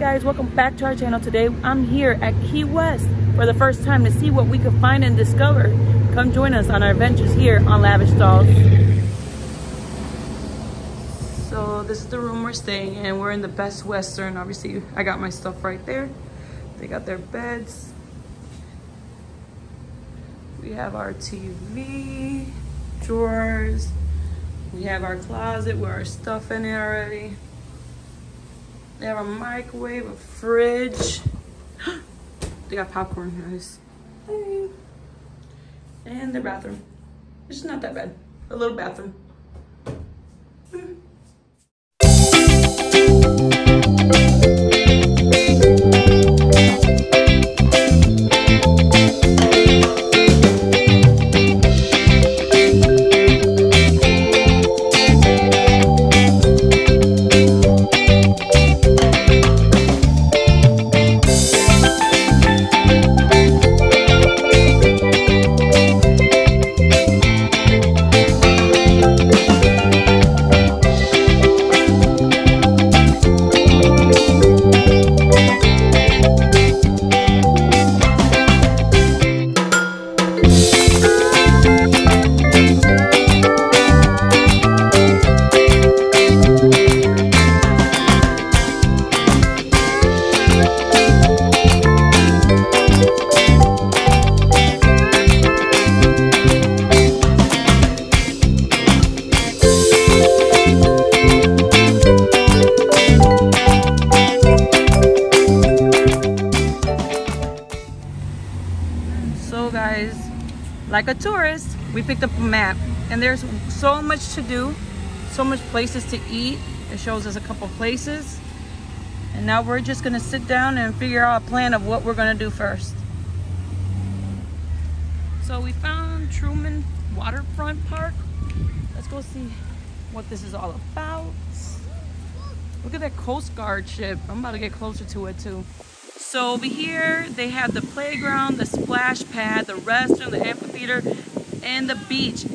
guys welcome back to our channel. Today i'm here at key west for the first time to see what we could find and discover. Come join us on our adventures here on Lavish Dollz. So this is the room we're staying in. We're in the best western. Obviously i got my stuff right there. They got their beds. We have our tv drawers. We have our closet with our stuff in it already they have a microwave, a fridge. they got popcorn, guys. And their bathroom. It's not that bad. A little bathroom. Like a tourist, we picked up a map and there's so much to do, so much places to eat. It shows us a couple places. And now we're just gonna sit down and figure out a plan of what we're gonna do first. So we found Truman Waterfront Park. Let's go see what this is all about. Look at that Coast Guard ship. I'm about to get closer to it too. So over here, they have the playground, the splash pad, the restroom, the amphitheater, and the beach.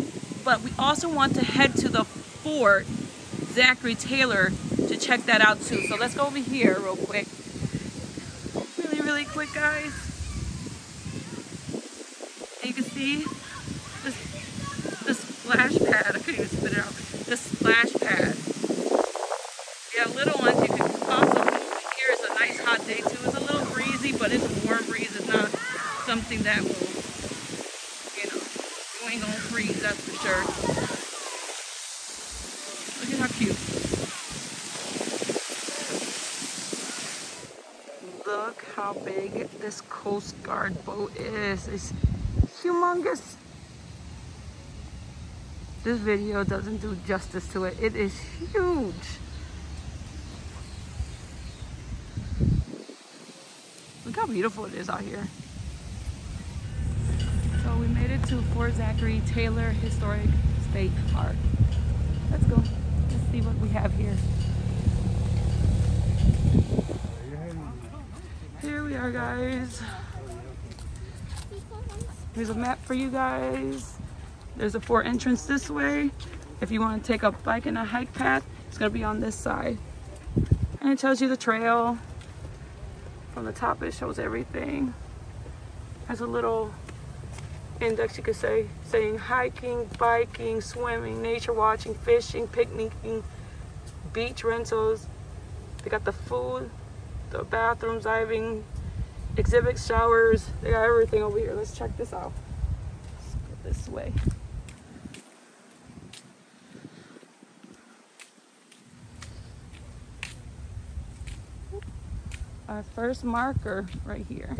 But we also want to head to the fort, Zachary Taylor, to check that out too. So let's go over here real quick. Really, really quick, guys. And you can see this, the splash pad. I couldn't even spit it out. The splash pad. Yeah, little ones you can also here is a nice hot day too. It's a little breezy, but it's a warm breeze. It's not something that will, you know, you ain't gonna freeze, that's for sure. Look at how cute. Look how big this Coast Guard boat is. It's humongous. This video doesn't do justice to it. It is huge. Look how beautiful it is out here. So we made it to Fort Zachary Taylor Historic State Park. Let's go. Let's see what we have here. Here we are, guys. Here's a map for you guys. There's a fort entrance this way. If you want to take a bike and a hike path, it's going to be on this side. And it tells you the trail, from the top it shows everything. Has a little index you could say saying hiking biking swimming nature watching fishing picnicking beach rentals. They got the food the bathrooms diving exhibits showers. They got everything over here. Let's check this out. Let's go this way our first marker right here.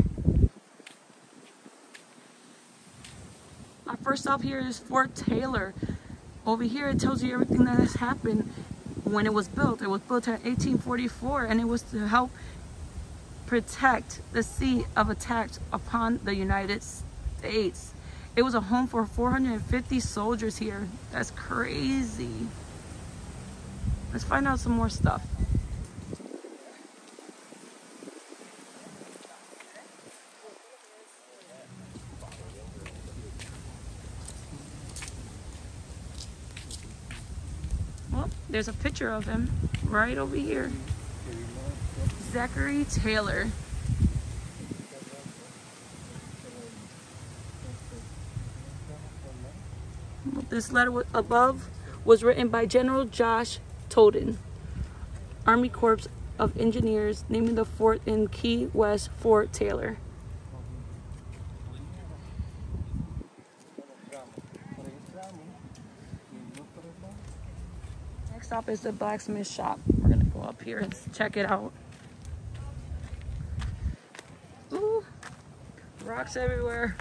Our first stop here is Fort Taylor. Over here it tells you everything that has happened when it was built. It was built in 1844 and it was to help protect the sea of attack upon the United States. It was a home for 450 soldiers here. That's crazy. Let's find out some more stuff. There's a picture of him right over here. Zachary Taylor. This letter above was written by General Josh Totten, Army Corps of Engineers, naming the fort in Key West Fort Taylor. Stop is the blacksmith shop. We're gonna go up here and check it out. Ooh, rocks everywhere.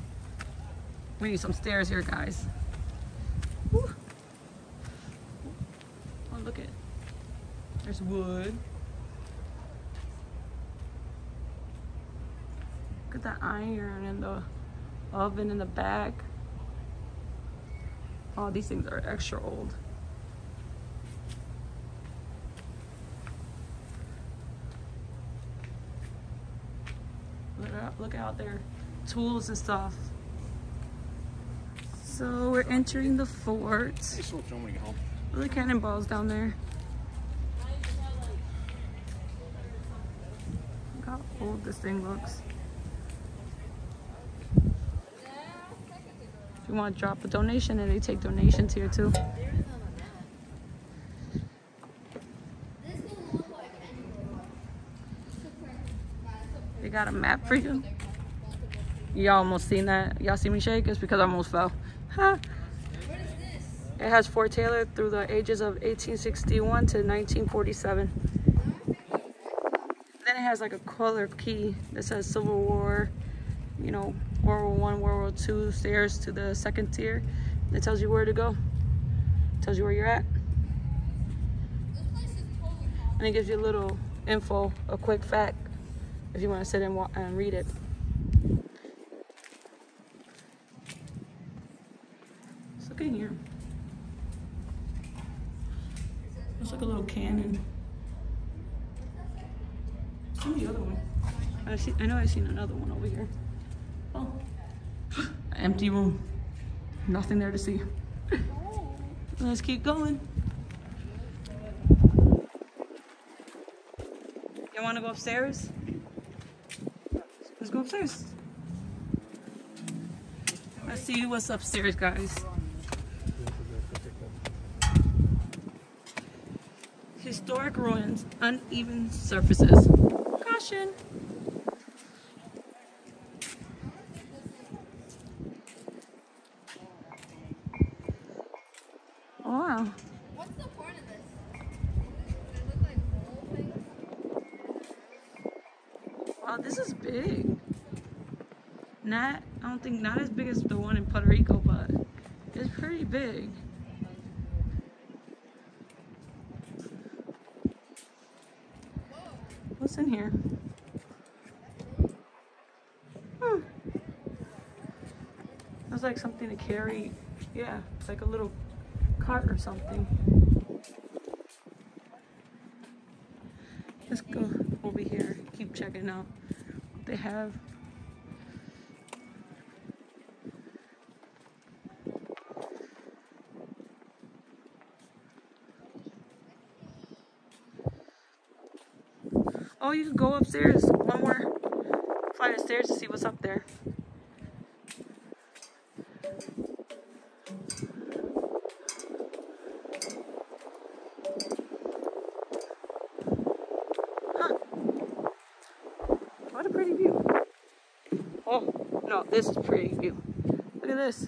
We need some stairs here, guys. Ooh. Oh, look at, there's wood. Look at that iron and the oven in the back. Oh, these things are extra old. Look out, look out there. Tools and stuff. So we're entering the fort. The cannonballs down there. Look how old this thing looks. If you want to drop a donation, and they take donations here too. Got a map for you. Y'all almost seen that. Y'all see me shake? It's because I almost fell. Huh. It has Fort Taylor through the ages of 1861 to 1947. Then it has like a color key that says Civil War, you know, World War One, World War Two, stairs to the second tier. It tells you where to go. It tells you where you're at. And it gives you a little info, a quick fact, if you want to sit and, and read it. Let's look in here. Looks like a little cannon. See the other one. I see. I know I've seen another one over here. Oh, empty room. Nothing there to see. Let's keep going. You want to go upstairs? Go. Let's see what's upstairs, guys. Historic ruins, uneven surfaces. Caution. Wow. What's the point of this? Does it look like bowl things? Wow, this is big. Not, don't not as big as the one in Puerto Rico, but it's pretty big. What's in here? Hmm. That's like something to carry. Yeah, it's like a little cart or something. Let's go over here, keep checking out what they have. You can go upstairs. One more flight of stairs to see what's up there. Huh. What a pretty view. Oh, no, this is pretty view. Look at this.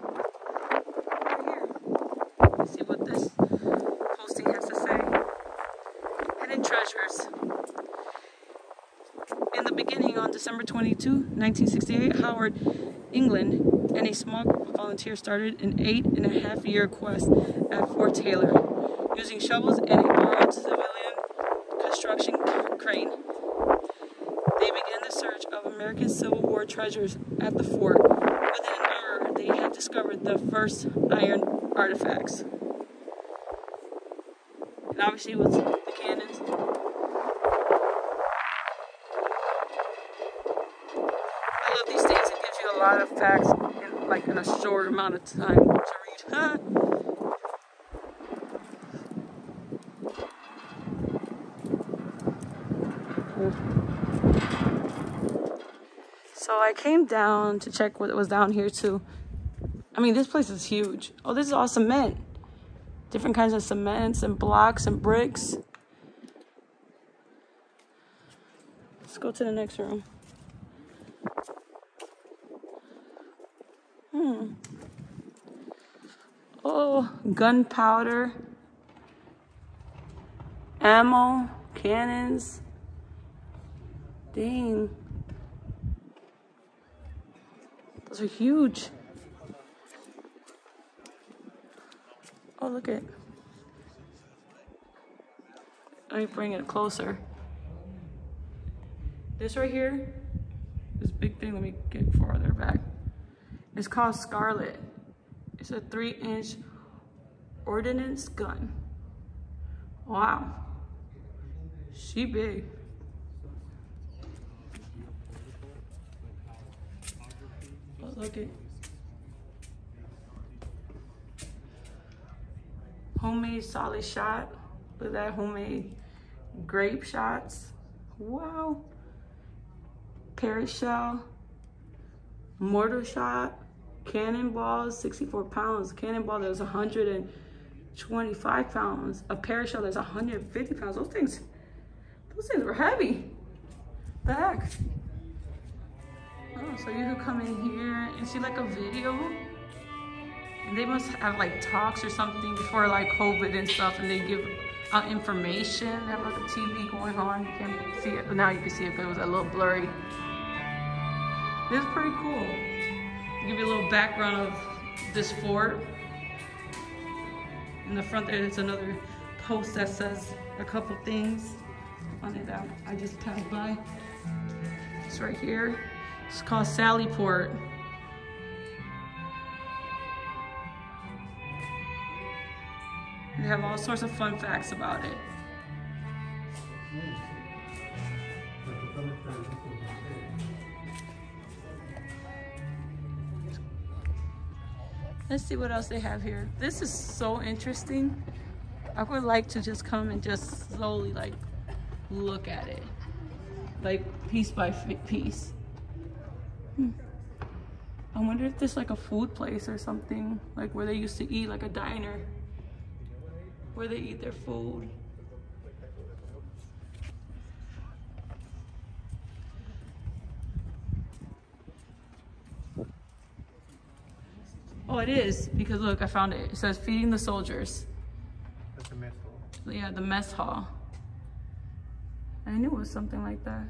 Right here. Let's see what this posting has to say. Hidden treasures. In the beginning, on December 22, 1968, Howard, England, and a small group of volunteers started an eight and a half year quest at Fort Taylor using shovels and a borrowed civilian construction crane. They began the search of American Civil War treasures at the fort. Within an hour, they had discovered the first iron artifacts. And obviously, with the facts in like in a short amount of time to read. So I came down to check what was down here too. I mean, this place is huge. Oh, this is all cement. Different kinds of cements and blocks and bricks. Let's go to the next room. Gunpowder, ammo, cannons. Dang. Those are huge. Oh, look at. Let me bring it closer. This right here, this big thing, let me get farther back. It's called Scarlet. It's a three inch ordnance gun. Wow. She big. Oh, look at homemade solid shot. Look at that homemade grape shots. Wow. Parrott shell, mortar shot, cannonballs, 64 pounds. Cannonball that was 125 pounds. A Parrott shell that's 150 pounds. Those things, those things were heavy. The heck? Oh, so you could come in here and see like a video. And they must have like talks or something before like COVID and stuff and they give out information. They have like a TV going on. You can't see it. Now you can see it, but it was a little blurry. This is pretty cool. Give you a little background of this fort. In the front there, there's another post that says a couple things on it that I just passed by. It's right here. It's called Sallyport. They have all sorts of fun facts about it. Let's see what else they have here. This is so interesting. I would like to just come and just slowly like look at it. Like piece by piece. Hmm. I wonder if there's like a food place or something, like where they used to eat, like a diner, where they eat their food. Oh, it is, because look, I found it. It says feeding the soldiers. That's the mess hall. Yeah, the mess hall. I knew it was something like that.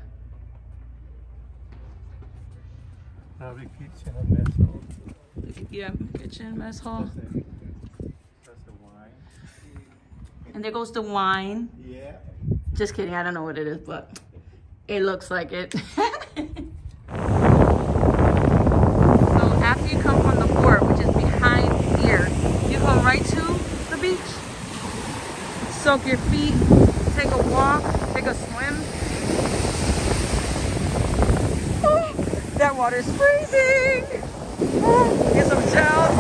Now the kitchen and mess hall. Yeah, kitchen, mess hall. That's the, that's the wine. And there goes the wine. Yeah. Just kidding, I don't know what it is, but it looks like it. so after you come from the fort, which is behind here, you go right to the beach. Soak your feet, take a walk, take a swim. Oh, that water's freezing. Oh, get some gels.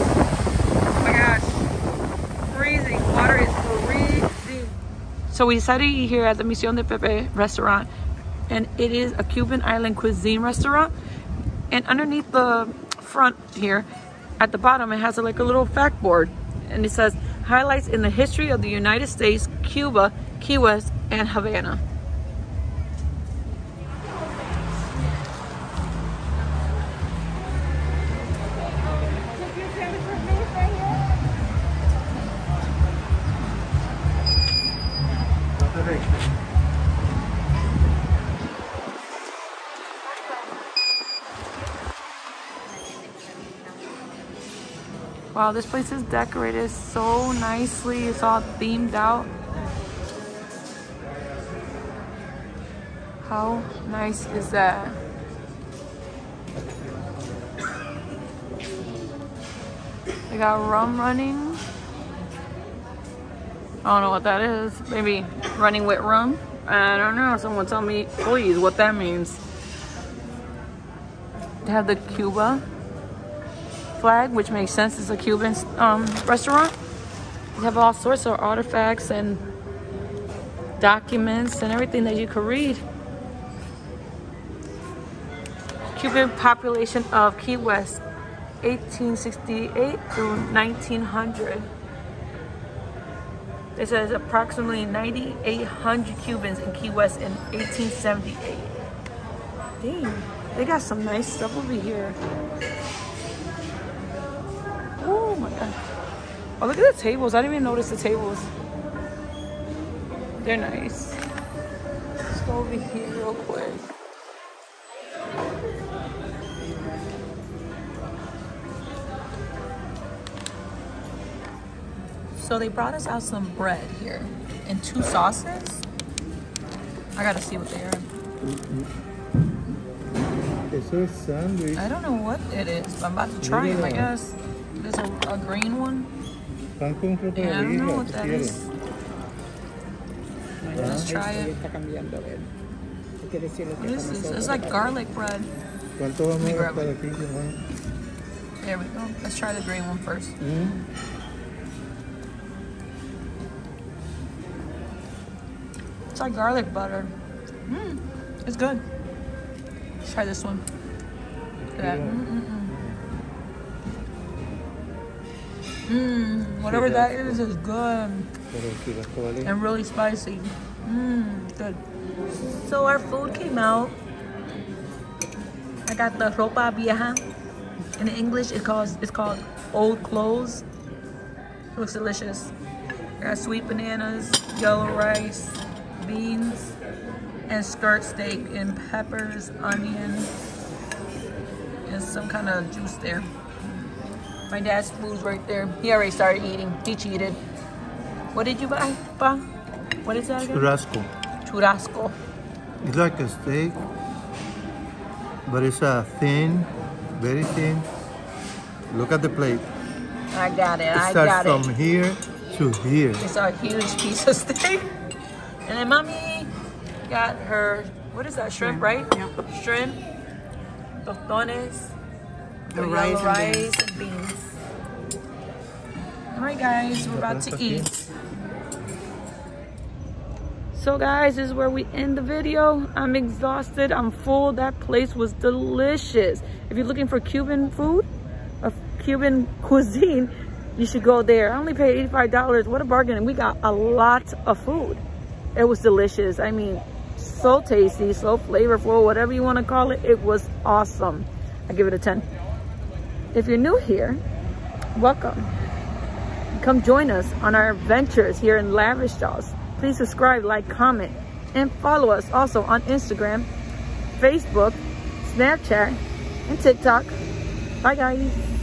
Oh my gosh. Freezing. Water is freezing. So we decided to eat here at the Mesón de Pepe restaurant. And it is a Cuban island cuisine restaurant. And underneath the front here, at the bottom, it has like a little fact board. And it says, highlights in the history of the United States, Cuba, Key West, and Havana. Wow, this place is decorated so nicely. It's all themed out. How nice is that? They got rum running. I don't know what that is. Maybe running with rum? I don't know. Someone tell me, please, what that means. They have the Cuba flag, which makes sense. It's a Cuban um, restaurant. They have all sorts of artifacts and documents and everything that you could read. Cuban population of Key West, 1868 through 1900. It says approximately 9,800 Cubans in Key West in 1878. Dang, they got some nice stuff over here. Oh my god. Oh, look at the tables. I didn't even notice the tables. They're nice. Let's go over here real quick. So they brought us out some bread here and two sauces. I gotta see what they are. It's a sándwich. I don't know what it is, but I'm about to try it. I guess. There's a, a green one. Pan con ropa Yeah, I don't know what ¿qué that quieres? is. Let's ah, try it. está cambiando, a ver. ¿Qué quiere decir lo What is this? It's like garlic bread. ¿Cuánto vamos a aquí, There we go. Let's try the green one first. Mm. It's like garlic butter. Mmm, it's good. Let's try this one. Look at that. Mm-mm-mm. Mmm, whatever that is is good Pero si las vale. and really spicy. Mmm, good. So our food came out. I got the ropa vieja. In English, it calls it's called old clothes. It looks delicious. I got sweet bananas, yellow rice, beans, and skirt steak, and peppers, onion, and some kind of juice there. My dad's food's right there. He already started eating. He cheated. What did you buy, Pa? What is that again? Churrasco. Churrasco. It's like a steak, but it's a thin, very thin. Look at the plate. I got it. It I starts got from here to here. It's a huge piece of steak. And then mommy got her, what is that, shrimp, right? Yeah. Shrimp, tostones, The rice and rice and beans. All right, guys, we're about to eat. So guys, this is where we end the video. I'm exhausted, I'm full. That place was delicious. If you're looking for Cuban food, a Cuban cuisine, you should go there. I only paid $85. What a bargain. And we got a lot of food. It was delicious. I mean, so tasty, so flavorful, whatever you want to call it. It was awesome. I give it a 10. If you're new here, welcome. Come join us on our adventures here in Lavish Dollz. Please subscribe, like, comment, and follow us also on Instagram, Facebook, Snapchat, and TikTok. Bye, guys.